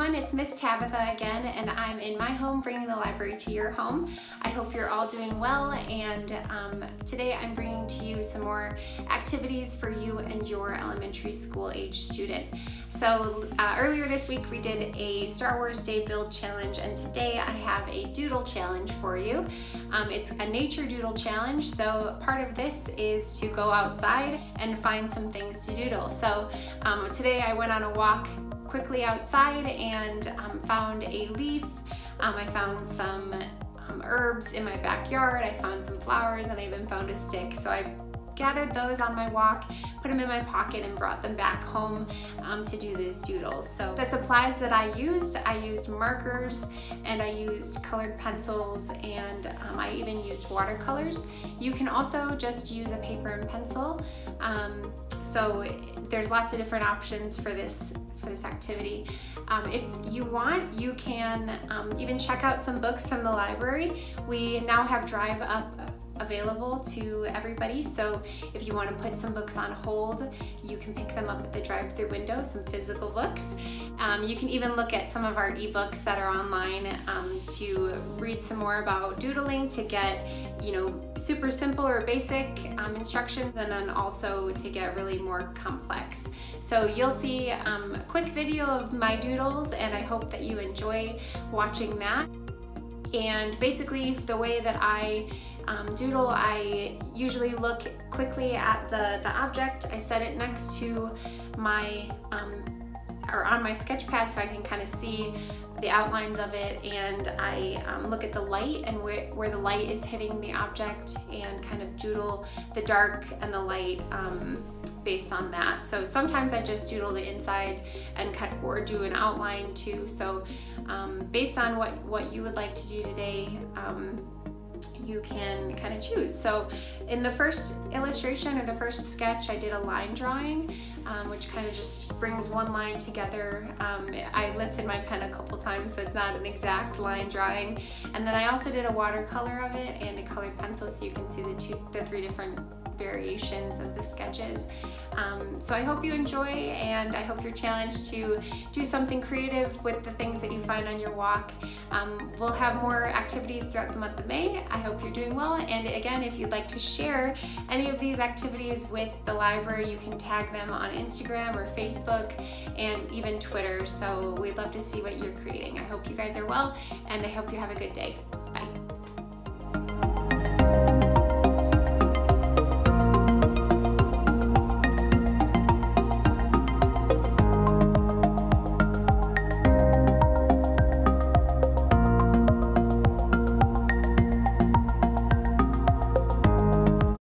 everyone, it's Miss Tabatha again, and I'm in my home bringing the library to your home. I hope you're all doing well, and um, today I'm bringing to you some more activities for you and your elementary school age student. So uh, earlier this week we did a Star Wars Day Build Challenge, and today I have a doodle challenge for you. Um, it's a nature doodle challenge, so part of this is to go outside and find some things to doodle. So um, today I went on a walk quickly outside and um, found a leaf. Um, I found some um, herbs in my backyard. I found some flowers and I even found a stick. So I gathered those on my walk, put them in my pocket and brought them back home um, to do these doodles. So the supplies that I used, I used markers and I used colored pencils and um, I even used watercolors. You can also just use a paper and pencil. Um, so there's lots of different options for this for this activity. Um, if you want, you can um, even check out some books from the library. We now have Drive Up available to everybody. So if you want to put some books on hold, you can pick them up at the drive-through window, some physical books. Um, you can even look at some of our ebooks that are online um, to read some more about doodling to get, you know, super simple or basic um, instructions and then also to get really more complex. So you'll see um, a quick video of my doodles and I hope that you enjoy watching that. And basically the way that I um, doodle, I usually look quickly at the, the object. I set it next to my, um, or on my sketch pad so I can kind of see the outlines of it and I um, look at the light and where, where the light is hitting the object and kind of doodle the dark and the light um, based on that. So sometimes I just doodle the inside and cut or do an outline too. So um, based on what, what you would like to do today, um, you can kind of choose. So in the first illustration or the first sketch, I did a line drawing, um, which kind of just brings one line together. Um, I lifted my pen a couple times, so it's not an exact line drawing. And then I also did a watercolor of it and a colored pencil so you can see the two, the three different variations of the sketches. Um, so I hope you enjoy and I hope you're challenged to do something creative with the things that you find on your walk. Um, we'll have more activities throughout the month of May. I hope you're doing well and again if you'd like to share any of these activities with the library you can tag them on Instagram or Facebook and even Twitter so we'd love to see what you're creating. I hope you guys are well and I hope you have a good day.